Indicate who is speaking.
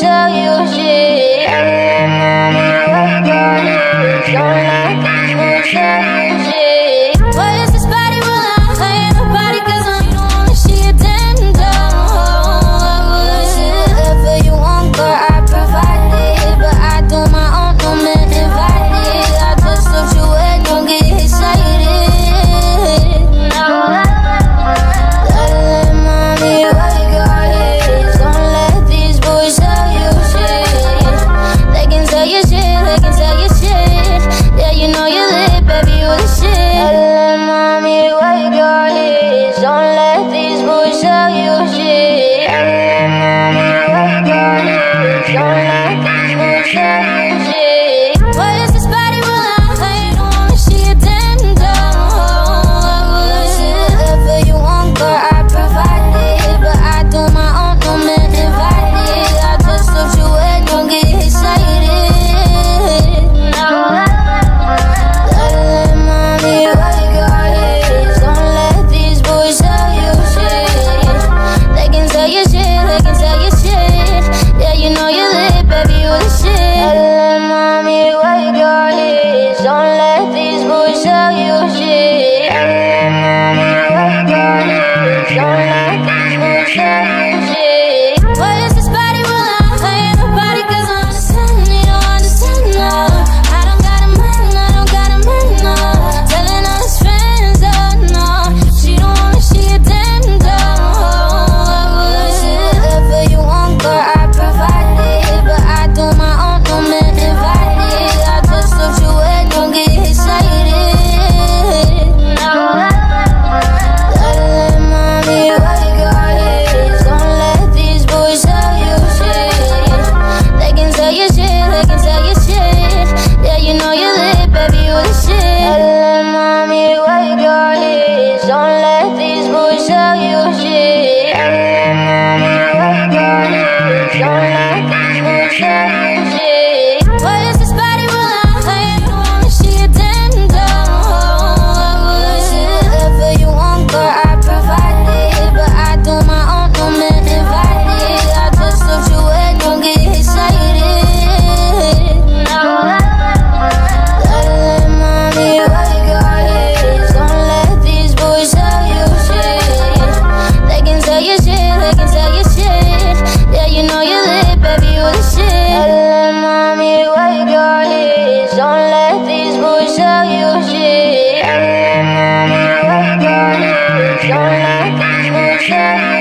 Speaker 1: show you shit. Yeah.